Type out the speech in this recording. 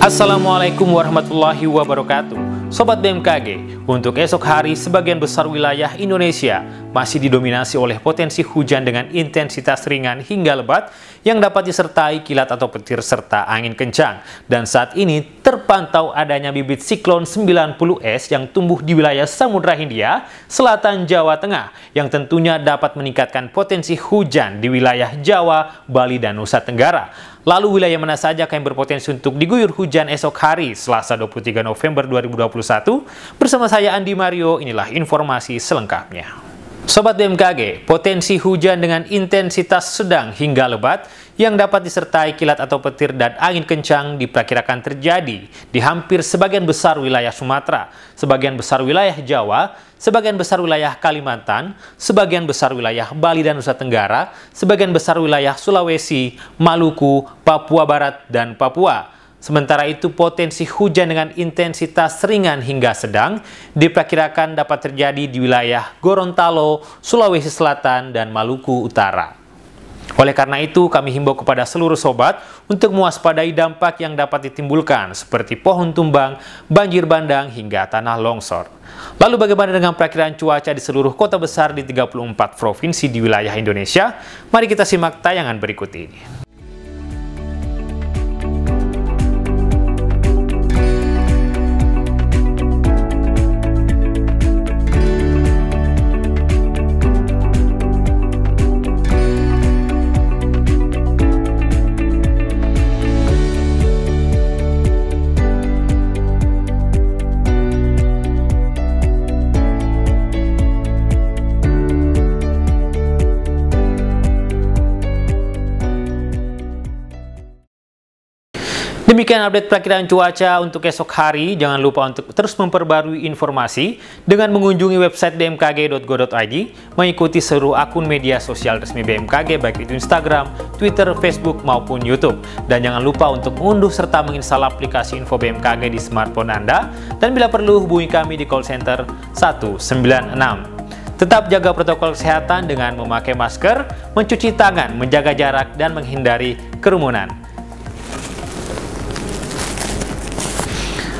Assalamualaikum warahmatullahi wabarakatuh Sobat BMKG, untuk esok hari sebagian besar wilayah Indonesia masih didominasi oleh potensi hujan dengan intensitas ringan hingga lebat yang dapat disertai kilat atau petir serta angin kencang. Dan saat ini terpantau adanya bibit siklon 90S yang tumbuh di wilayah Samudra Hindia, selatan Jawa Tengah, yang tentunya dapat meningkatkan potensi hujan di wilayah Jawa, Bali, dan Nusa Tenggara. Lalu wilayah mana saja yang berpotensi untuk diguyur hujan esok hari Selasa 23 November 2021? Bersama saya Andi Mario, inilah informasi selengkapnya. Sobat BMKG, potensi hujan dengan intensitas sedang hingga lebat yang dapat disertai kilat atau petir dan angin kencang diperkirakan terjadi di hampir sebagian besar wilayah Sumatera, sebagian besar wilayah Jawa, sebagian besar wilayah Kalimantan, sebagian besar wilayah Bali dan Nusa Tenggara, sebagian besar wilayah Sulawesi, Maluku, Papua Barat, dan Papua. Sementara itu potensi hujan dengan intensitas ringan hingga sedang diperkirakan dapat terjadi di wilayah Gorontalo, Sulawesi Selatan, dan Maluku Utara. Oleh karena itu, kami himbau kepada seluruh sobat untuk mewaspadai dampak yang dapat ditimbulkan seperti pohon tumbang, banjir bandang, hingga tanah longsor. Lalu bagaimana dengan perakiraan cuaca di seluruh kota besar di 34 provinsi di wilayah Indonesia? Mari kita simak tayangan berikut ini. Demikian update perakiraan cuaca untuk esok hari. Jangan lupa untuk terus memperbarui informasi dengan mengunjungi website bmkg.go.id, mengikuti seluruh akun media sosial resmi BMKG baik itu Instagram, Twitter, Facebook maupun YouTube. Dan jangan lupa untuk mengunduh serta menginstal aplikasi info BMKG di smartphone Anda dan bila perlu hubungi kami di call center 196. Tetap jaga protokol kesehatan dengan memakai masker, mencuci tangan, menjaga jarak, dan menghindari kerumunan.